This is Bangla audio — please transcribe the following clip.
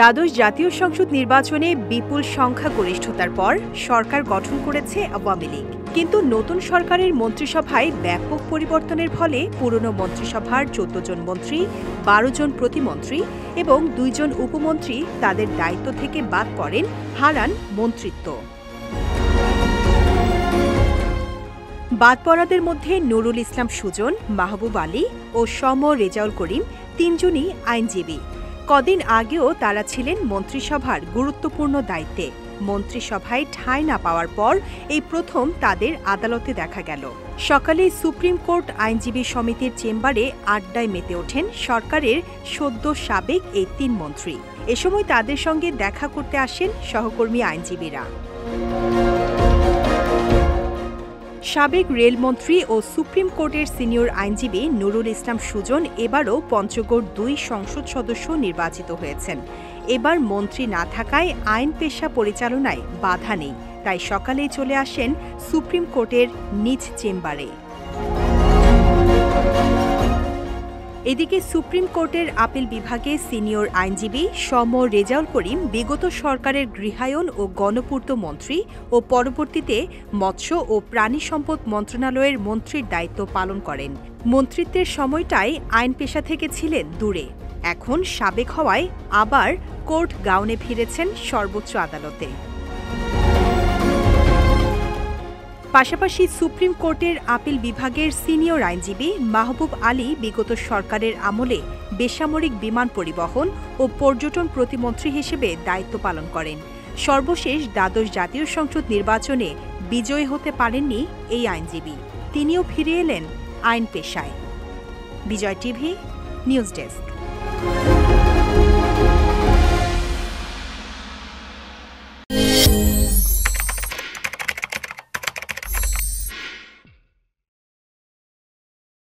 দ্বাদশ জাতীয় সংসদ নির্বাচনে বিপুল সংখ্যাগরিষ্ঠতার পর সরকার গঠন করেছে আওয়ামী লীগ। কিন্তু নতুন সরকারের মন্ত্রিসভায় ব্যাপক পরিবর্তনের ফলে পুরনো মন্ত্রিসভার চোদ্দ জন মন্ত্রী, বারো জন প্রতিমন্ত্রী এবং দুইজন উপমন্ত্রী তাদের দায়িত্ব থেকে বাদ পড়েন হারান মন্ত্রিত্ব। বাদ পড়াদের মধ্যে নুরুল ইসলাম সুজন, মাহবুব আলী ও সম রেজাউল করিম তিনজনই আইনজীবী। কদিন আগেও তারা ছিলেন মন্ত্রিসভার গুরুত্বপূর্ণ দায়িত্বে। মন্ত্রিসভায় ঠাঁই না পাওয়ার পর এই প্রথম তাদের আদালতে দেখা গেল। সকালে সুপ্রিম কোর্ট আইনজীবী সমিতির চেম্বারে আড্ডায় মেতে ওঠেন সরকারের সদ্য সাবেক এই তিন মন্ত্রী। এ সময় তাদের সঙ্গে দেখা করতে আসেন সহকর্মী আইনজীবীরা। সাবেক রেলমন্ত্রী ও সুপ্রিম কোর্টের সিনিয়র আইনজীবী নুরুল ইসলাম সুজন এবারও পঞ্চগড় দুই সংসদ সদস্য নির্বাচিত হয়েছেন। এবার মন্ত্রী না থাকায় আইন পেশা পরিচালনায় বাধা নেই। তাই সকালেই চলে আসেন সুপ্রিম কোর্টের নিজ চেম্বারে। এদিকে সুপ্রিম কোর্টের আপিল বিভাগে সিনিয়র আইনজীবী সম রেজাউল করিম, বিগত সরকারের গৃহায়ন ও গণপূর্ত মন্ত্রী ও পরবর্তীতে মৎস্য ও প্রাণী সম্পদ মন্ত্রণালয়ের মন্ত্রীর দায়িত্ব পালন করেন। মন্ত্রিত্বের সময়টাই আইন পেশা থেকে ছিলেন দূরে। এখন সাবেক হওয়ায় আবার কোর্ট গাউনে ফিরেছেন সর্বোচ্চ আদালতে। পাশাপাশি সুপ্রিম কোর্টের আপিল বিভাগের সিনিয়র আইনজীবী মাহবুব আলী বিগত সরকারের আমলে বেসামরিক বিমান পরিবহন ও পর্যটন প্রতিমন্ত্রী হিসেবে দায়িত্ব পালন করেন। সর্বশেষ দ্বাদশ জাতীয় সংসদ নির্বাচনে বিজয়ী হতে পারেননি এই আইনজীবী। তিনিও ফিরে এলেন আইন পেশায়। Vijay TV, news desk.